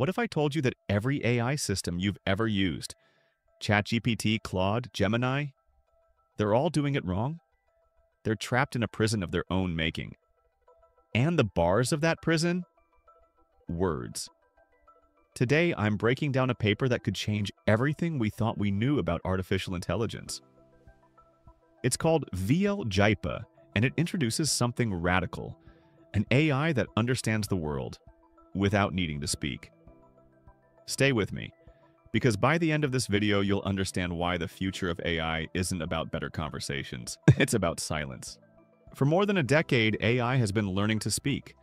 What if I told you that every AI system you've ever used, ChatGPT, Claude, Gemini, they're all doing it wrong? They're trapped in a prison of their own making. And the bars of that prison? Words. Today, I'm breaking down a paper that could change everything we thought we knew about artificial intelligence. It's called VL-JEPA, and it introduces something radical, an AI that understands the world without needing to speak. Stay with me, because by the end of this video, you'll understand why the future of AI isn't about better conversations. it's about silence. For more than a decade, AI has been learning to speak.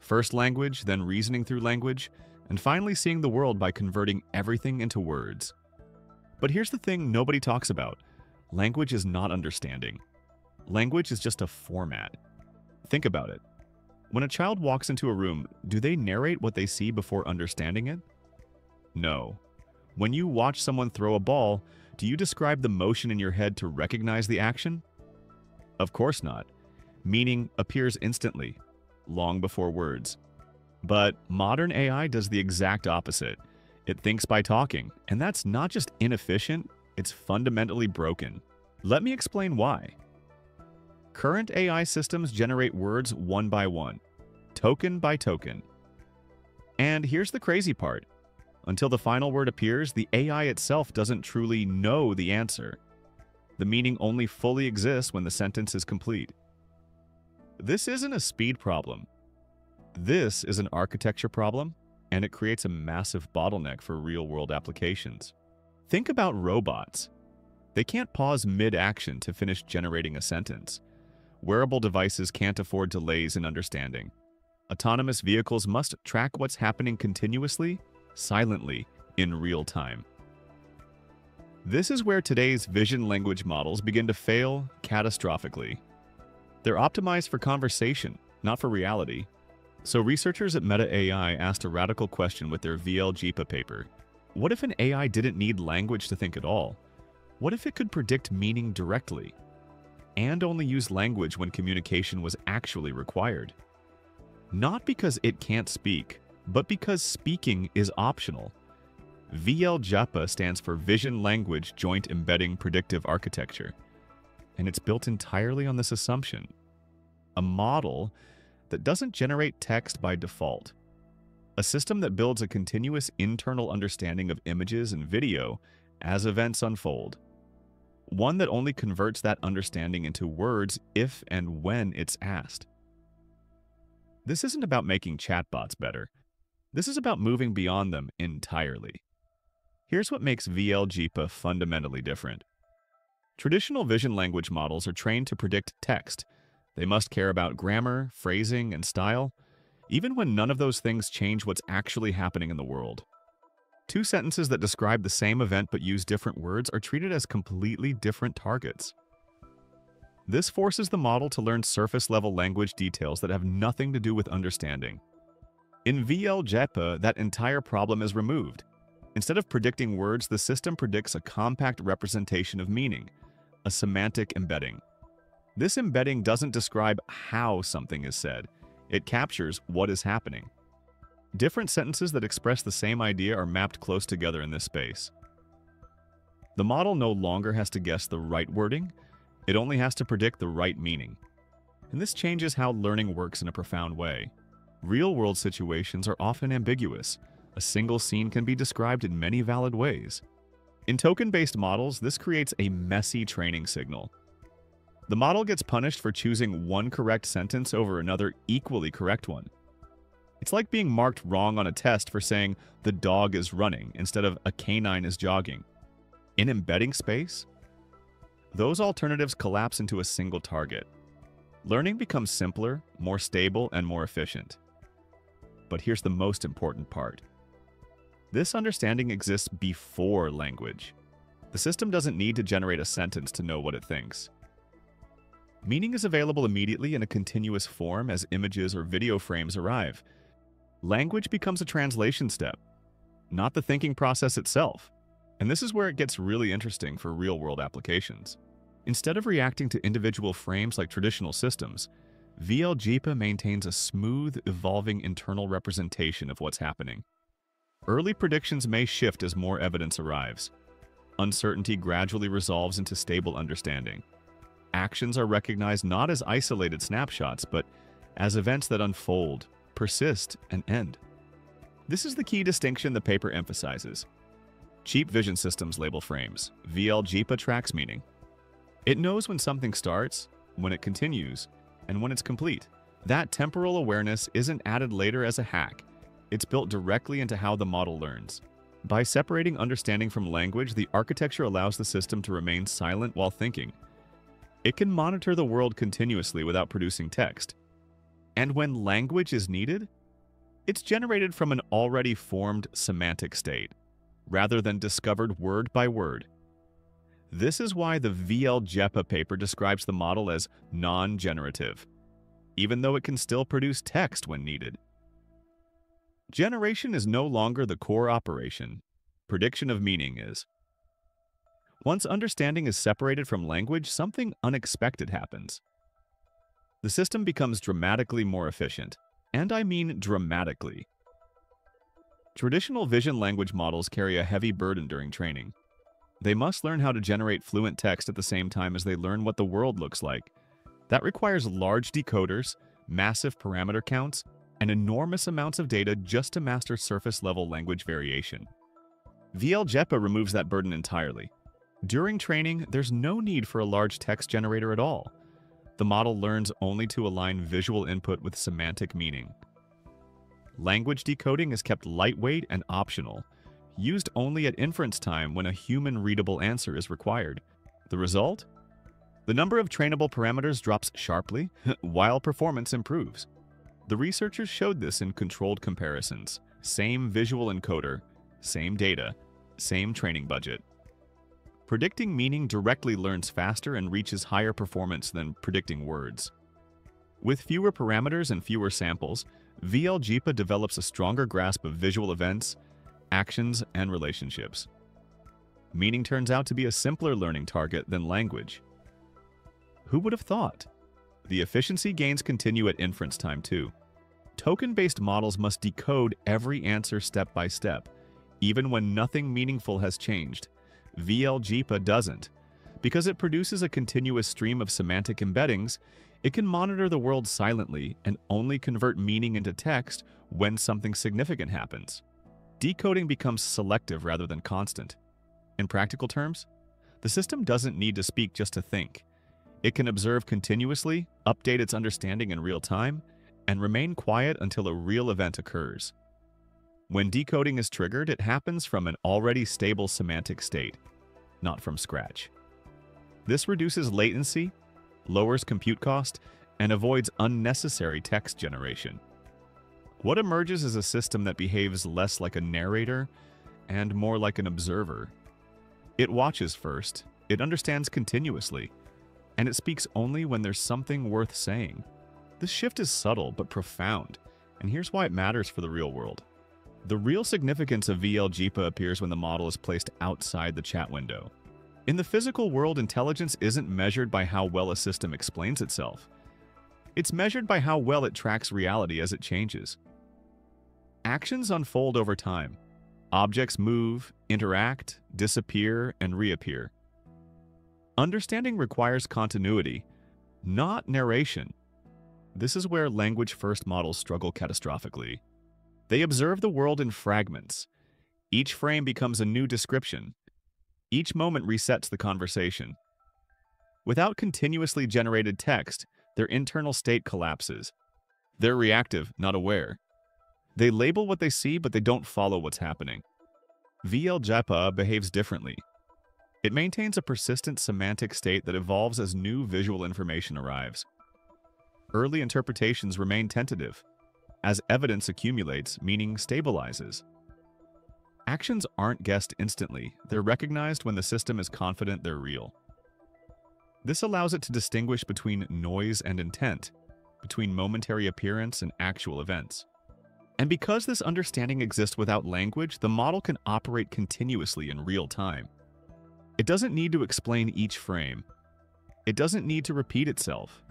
First language, then reasoning through language, and finally seeing the world by converting everything into words. But here's the thing nobody talks about. Language is not understanding. Language is just a format. Think about it. When a child walks into a room, do they narrate what they see before understanding it? No. When you watch someone throw a ball, do you describe the motion in your head to recognize the action? Of course not. Meaning appears instantly, long before words. But modern AI does the exact opposite. It thinks by talking, and that's not just inefficient, it's fundamentally broken. Let me explain why. Current AI systems generate words one by one, token by token. And here's the crazy part. Until the final word appears, the AI itself doesn't truly know the answer. The meaning only fully exists when the sentence is complete. This isn't a speed problem. This is an architecture problem, and it creates a massive bottleneck for real-world applications. Think about robots. They can't pause mid-action to finish generating a sentence. Wearable devices can't afford delays in understanding. Autonomous vehicles must track what's happening continuously, silently, in real time. This is where today's vision language models begin to fail catastrophically. They're optimized for conversation, not for reality. So researchers at Meta AI asked a radical question with their VL-JEPA paper. What if an AI didn't need language to think at all? What if it could predict meaning directly? And only use language when communication was actually required? Not because it can't speak, but because speaking is optional. VL-JEPA stands for Vision Language Joint Embedding Predictive Architecture, and it's built entirely on this assumption. A model that doesn't generate text by default. A system that builds a continuous internal understanding of images and video as events unfold. One that only converts that understanding into words if and when it's asked. This isn't about making chatbots better. This is about moving beyond them entirely. Here's what makes VL-JEPA fundamentally different. Traditional vision language models are trained to predict text, they must care about grammar, phrasing, and style, even when none of those things change what's actually happening in the world. Two sentences that describe the same event but use different words are treated as completely different targets. This forces the model to learn surface-level language details that have nothing to do with understanding. In VL-JEPA, that entire problem is removed. Instead of predicting words, the system predicts a compact representation of meaning, a semantic embedding. This embedding doesn't describe how something is said, it captures what is happening. Different sentences that express the same idea are mapped close together in this space. The model no longer has to guess the right wording, it only has to predict the right meaning. And this changes how learning works in a profound way. Real-world situations are often ambiguous. A single scene can be described in many valid ways. In token-based models, this creates a messy training signal. The model gets punished for choosing one correct sentence over another equally correct one. It's like being marked wrong on a test for saying the dog is running instead of a canine is jogging. In embedding space, those alternatives collapse into a single target. Learning becomes simpler, more stable, and more efficient. But here's the most important part. This understanding exists before language. The system doesn't need to generate a sentence to know what it thinks. Meaning is available immediately in a continuous form as images or video frames arrive. Language becomes a translation step, not the thinking process itself. And this is where it gets really interesting for real-world applications. Instead of reacting to individual frames like traditional systems, VL-JEPA maintains a smooth, evolving internal representation of what's happening. Early predictions may shift as more evidence arrives. Uncertainty gradually resolves into stable understanding. Actions are recognized not as isolated snapshots, but as events that unfold, persist, and end. This is the key distinction the paper emphasizes. Cheap vision systems label frames. VL-JEPA tracks meaning. It knows when something starts, when it continues, and when it's complete. That temporal awareness isn't added later as a hack. It's built directly into how the model learns. By separating understanding from language, the architecture allows the system to remain silent while thinking. It can monitor the world continuously without producing text. And when language is needed, it's generated from an already formed semantic state, rather than discovered word by word. This is why the VL-JEPA paper describes the model as non-generative, even though it can still produce text when needed. Generation is no longer the core operation. Prediction of meaning is. Once understanding is separated from language, something unexpected happens. The system becomes dramatically more efficient, and I mean dramatically. Traditional vision language models carry a heavy burden during training. They must learn how to generate fluent text at the same time as they learn what the world looks like. That requires large decoders, massive parameter counts, and enormous amounts of data just to master surface-level language variation. VL-JEPA removes that burden entirely. During training, there's no need for a large text generator at all. The model learns only to align visual input with semantic meaning. Language decoding is kept lightweight and optional, used only at inference time when a human-readable answer is required. The result? The number of trainable parameters drops sharply, while performance improves. The researchers showed this in controlled comparisons. Same visual encoder, same data, same training budget. Predicting meaning directly learns faster and reaches higher performance than predicting words. With fewer parameters and fewer samples, VL-JEPA develops a stronger grasp of visual events, actions, and relationships. Meaning turns out to be a simpler learning target than language. Who would have thought? The efficiency gains continue at inference time too. Token-based models must decode every answer step by step, even when nothing meaningful has changed. VL-JEPA doesn't. Because it produces a continuous stream of semantic embeddings, it can monitor the world silently and only convert meaning into text when something significant happens. Decoding becomes selective rather than constant. In practical terms, the system doesn't need to speak just to think. It can observe continuously, update its understanding in real time, and remain quiet until a real event occurs. When decoding is triggered, it happens from an already stable semantic state, not from scratch. This reduces latency, lowers compute cost, and avoids unnecessary text generation. What emerges is a system that behaves less like a narrator and more like an observer. It watches first, it understands continuously, and it speaks only when there's something worth saying. This shift is subtle but profound, and here's why it matters for the real world. The real significance of VL-JEPA appears when the model is placed outside the chat window. In the physical world, intelligence isn't measured by how well a system explains itself. It's measured by how well it tracks reality as it changes. Actions unfold over time. Objects move, interact, disappear, and reappear. Understanding requires continuity, not narration. This is where language-first models struggle catastrophically. They observe the world in fragments. Each frame becomes a new description. Each moment resets the conversation. Without continuously generated text, their internal state collapses. They're reactive, not aware. They label what they see, but they don't follow what's happening. VL-JEPA behaves differently. It maintains a persistent semantic state that evolves as new visual information arrives. Early interpretations remain tentative. As evidence accumulates, meaning stabilizes. Actions aren't guessed instantly, they're recognized when the system is confident they're real. This allows it to distinguish between noise and intent, between momentary appearance and actual events. And because this understanding exists without language, the model can operate continuously in real time. It doesn't need to explain each frame. It doesn't need to repeat itself.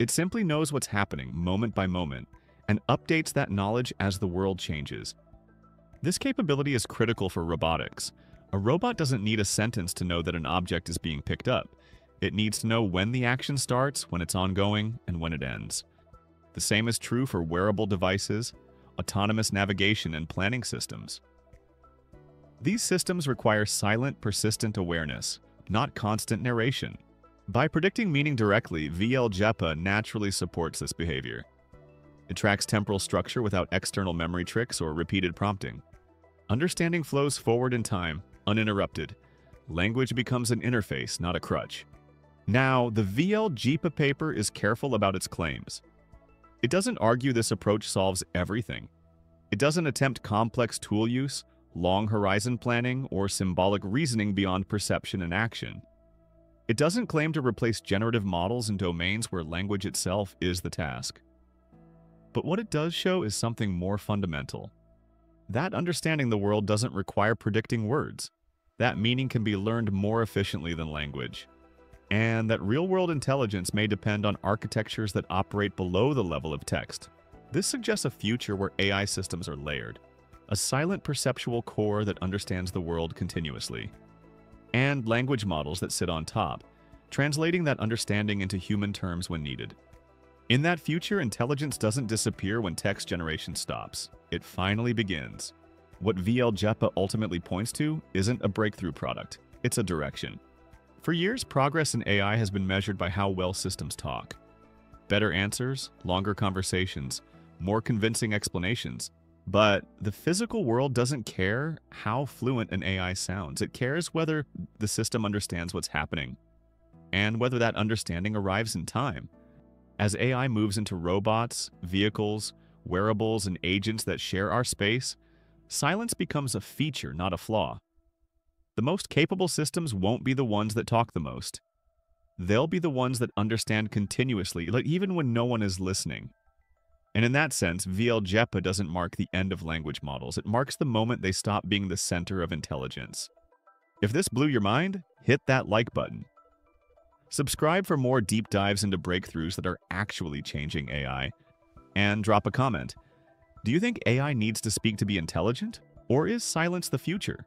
It simply knows what's happening moment by moment and updates that knowledge as the world changes. This capability is critical for robotics. A robot doesn't need a sentence to know that an object is being picked up. It needs to know when the action starts, when it's ongoing, and when it ends. The same is true for wearable devices, autonomous navigation, and planning systems. These systems require silent, persistent awareness, not constant narration. By predicting meaning directly, VL-JEPA naturally supports this behavior. It tracks temporal structure without external memory tricks or repeated prompting. Understanding flows forward in time, uninterrupted. Language becomes an interface, not a crutch. Now, the VL-JEPA paper is careful about its claims. It doesn't argue this approach solves everything. It doesn't attempt complex tool use, long horizon planning, or symbolic reasoning beyond perception and action. It doesn't claim to replace generative models in domains where language itself is the task. But what it does show is something more fundamental. That understanding the world doesn't require predicting words. That meaning can be learned more efficiently than language. And that real-world intelligence may depend on architectures that operate below the level of text. This suggests a future where AI systems are layered, a silent perceptual core that understands the world continuously, and language models that sit on top, translating that understanding into human terms when needed. In that future, intelligence doesn't disappear when text generation stops. It finally begins. What VL-JEPA ultimately points to isn't a breakthrough product, it's a direction. For years, progress in AI has been measured by how well systems talk. Better answers, longer conversations, more convincing explanations. But the physical world doesn't care how fluent an AI sounds. It cares whether the system understands what's happening and whether that understanding arrives in time. As AI moves into robots, vehicles, wearables, and agents that share our space, silence becomes a feature, not a flaw. The most capable systems won't be the ones that talk the most. They'll be the ones that understand continuously, like even when no one is listening. And in that sense, VL-JEPA doesn't mark the end of language models. It marks the moment they stop being the center of intelligence. If this blew your mind, hit that like button. Subscribe for more deep dives into breakthroughs that are actually changing AI. And drop a comment. Do you think AI needs to speak to be intelligent? Or is silence the future?